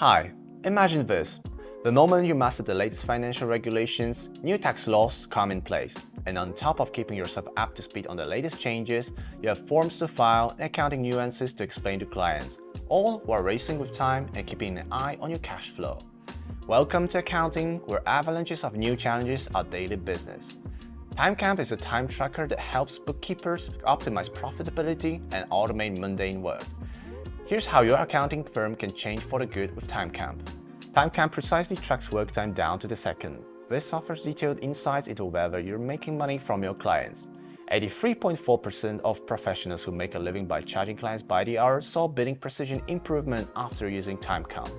Hi, imagine this. The moment you master the latest financial regulations, new tax laws come in place. And on top of keeping yourself up to speed on the latest changes, you have forms to file and accounting nuances to explain to clients, all while racing with time and keeping an eye on your cash flow. Welcome to accounting, where avalanches of new challenges are daily business. TimeCamp is a time tracker that helps bookkeepers optimize profitability and automate mundane work. Here's how your accounting firm can change for the good with TimeCamp. TimeCamp precisely tracks work time down to the second. This offers detailed insights into whether you're making money from your clients. 83.4% of professionals who make a living by charging clients by the hour saw billing precision improvement after using TimeCamp.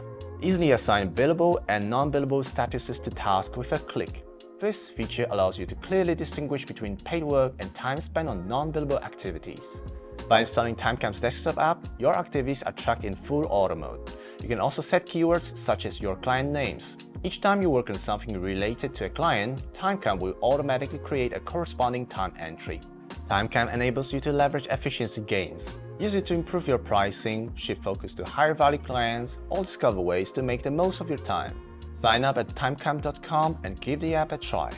Easily assign billable and non-billable statuses to tasks with a click. This feature allows you to clearly distinguish between paid work and time spent on non-billable activities. By installing TimeCamp's desktop app, your activities are tracked in full auto mode. You can also set keywords such as your client names. Each time you work on something related to a client, TimeCamp will automatically create a corresponding time entry. TimeCamp enables you to leverage efficiency gains. Use it to improve your pricing, shift focus to higher value clients, or discover ways to make the most of your time. Sign up at timecamp.com and give the app a try.